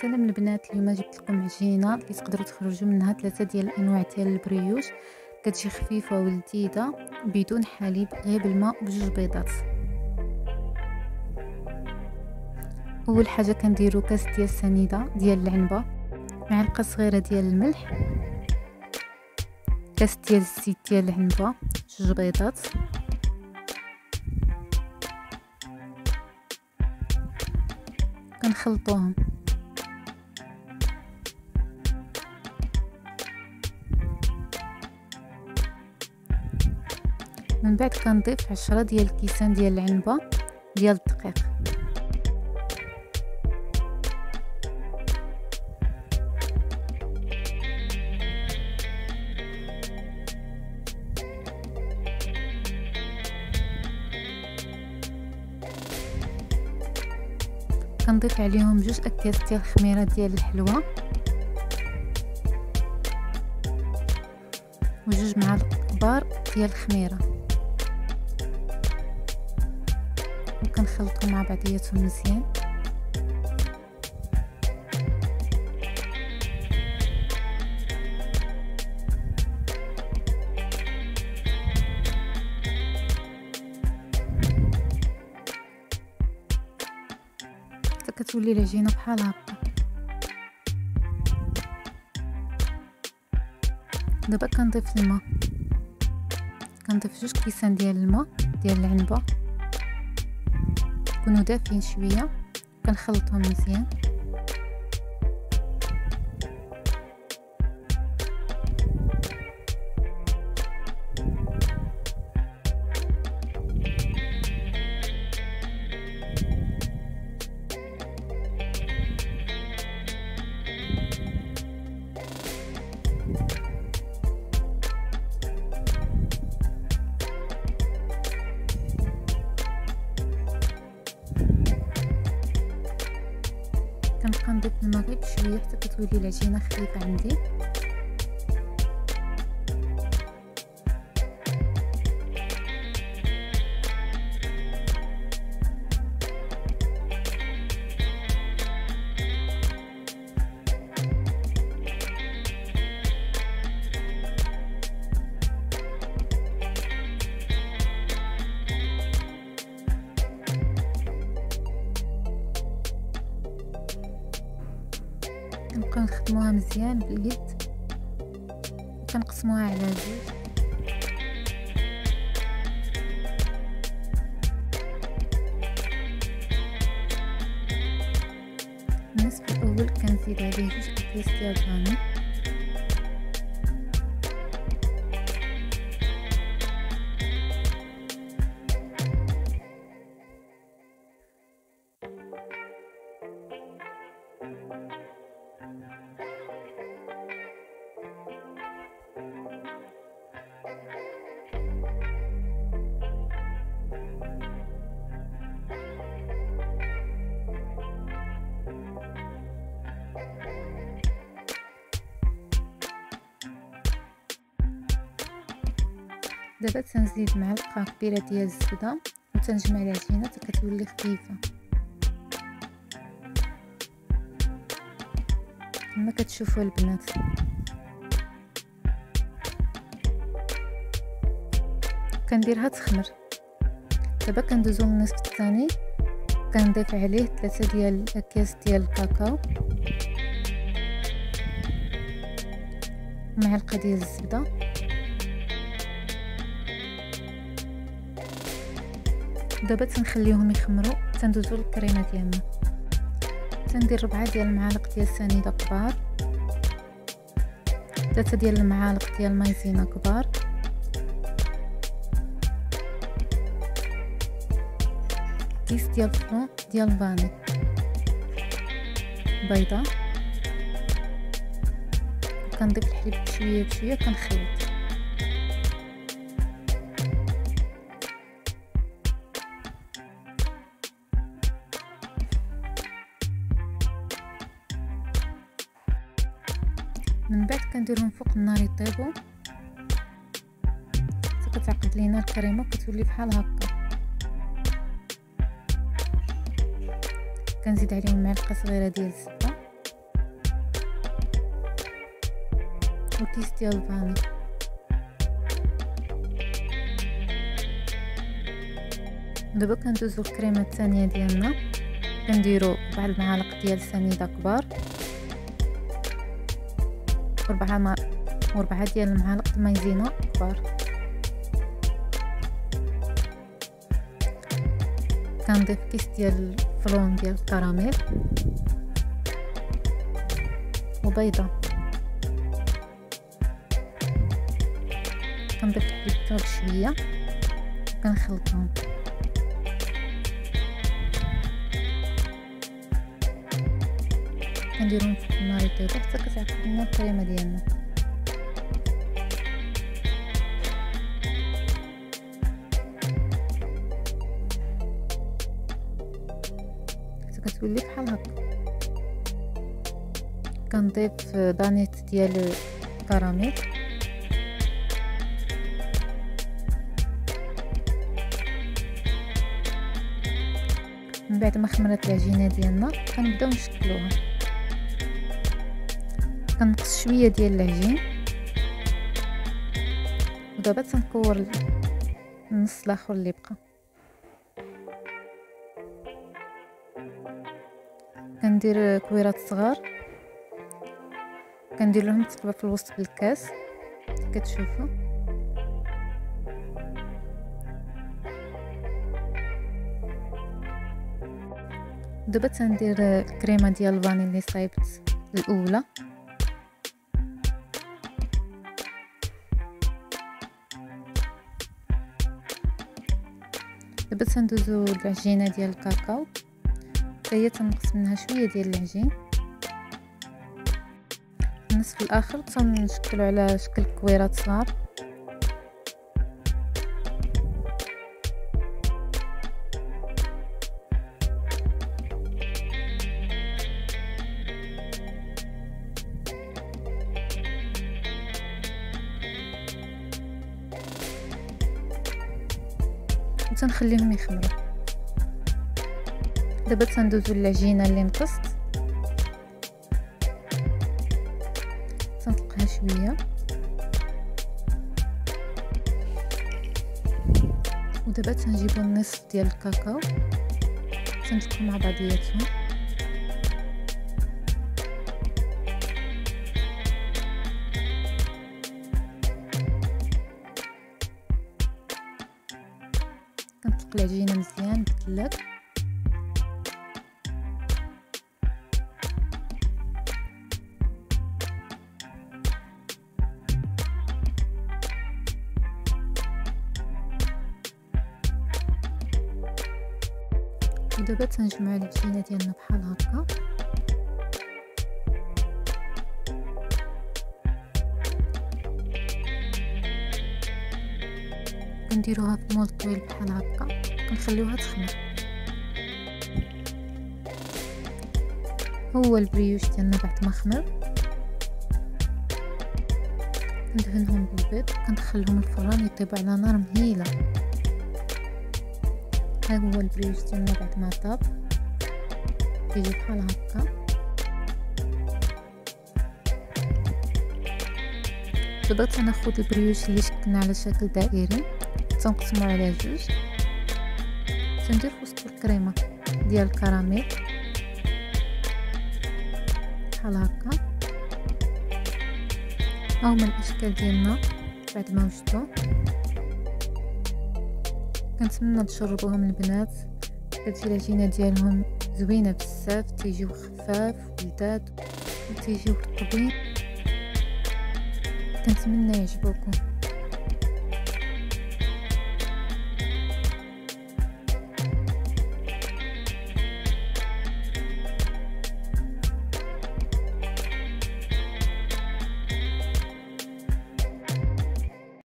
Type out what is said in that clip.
سلام البنات اليوم جبت لكم عجينة اللي تقدروا تخرجوا منها ثلاثة ديال الانواع ديال البريوش. كتجي خفيفة ولذيذة بدون حليب غير بالماء وبجوج بيضات. أول حاجة كنديرو كاس ديال السنيده ديال العنبة معلقة صغيرة ديال الملح كاس ديال الزيت ديال العنبة جوج بيضات. كنخلطوهم. من بعد كنضيف عشرة ديال الكيسان ديال العنبة ديال الدقيق. كنضيف عليهم جوج أكياس ديال الخميرة ديال الحلوى وجوج معالق كبار ديال الخميرة. وكنخلطهم مع بعضياتهم مزيان كتولي العجينه بحال هكا دابا كنضيف الماء. كنضيف جوج كيسان ديال الماء ديال العنبة. يكونوا دافين شوية كنخلطهم مزيان. غير بشويه حتى كتولي العجينه خفيفه عندي. كنبقاو نخدموها مزيان باليد. كنقسموها على جوج النصف الأول كنزيد عليه جوج أكياس ديال الفاني دابا تنزيد معلقه كبيره ديال الزبدة وتنجمع العجينه حتى كتولي خفيفة. كما كتشوفوا البنات. كنديرها تخمر. دابا كندوزو للنصف الثاني كنضيف عليه ثلاثة ديال الاكياس ديال الكاكاو. معلقه ديال الزبدة. دابا تنخليهم يخمروا تندوزو للكريمه ديالنا تندير ربعة ديال المعالق ديال السنيده كبار. ثلاثة ديال المعالق ديال المايزينا كبار. كيس ديال فلون ديال الفاني بيضة. وكنضيف الحليب بشوية بشوية كنخلط. كنديرهم فوق النار يطيبوا حتى كتعقد لينا الكريمة كتولي بحال هكا. كنزيد عليهم معلقه صغيره ديال الزبده وكيس ديال الفاني. دابا كندوزو الكريمة الثانية ديالنا. كنديرو بعض المعالق ديال السنيدة كبار. وربعة ما وربعة ديال المعالق المايزينا كبار. كنضيف كيس ديال الفلون ديال الكراميل. وبيضة. كنضيف الحليب بشويه وكنخلطهم النار يطيبو حتى كتعقد لنا الكريمه ديالنا حتى كتولي بحال هكا. كنضيف دانيت ديال الكراميل. من بعد ما خمرت العجينة ديالنا كنبداو نشكلوها. كنقص شوية ديال العجين. ودابا تنكور النص الآخر اللي بقى. كندير كويرات صغار. كندير لهم تقبه في الوسط بالكاس. كتشوفوا. دابا تندير الكريمة ديال الفاني صايبت الأولى. دابا تندوزو العجينة ديال الكاكاو. حتى هي تنقص منها شوية ديال العجين. النصف الآخر تنشكلو على شكل كويرات صغار. وتنخليهم يخمروا دابا تندوزو العجينه اللي نقصت. تنطلقها شوية. ودابا تنجيبو النصف ديال الكاكاو. تنطلقو مع بعضياتهم. كنطلق العجينه مزيان بالثلاث ودابا تنجمعو العجينه ديالنا بحال هكا. كنديروها في مول طويل بحال هكا. كنخليوها تخمر. هو البريوش ديالنا بعد ما خمر. كندهنهم بالبيض. كندخلهم الفران يطيبوا على نار مهيلة. ها هو البريوش ديالنا بعد ما طاب. كيجي بحال هكا. دابا تناخد البريوش اللي شكلنا على شكل دائري. تنقسمو على جوج تندير وسط الكريمه ديال الكراميل بحال هكا هاهما الاشكال ديالنا بعد ما وجدو كنتمنى تجربوهم البنات كتجي العجينه ديالهم زوينه بزاف تيجيو خفاف ولذاذ وتيجيو رطبين كنتمنى يعجبوكم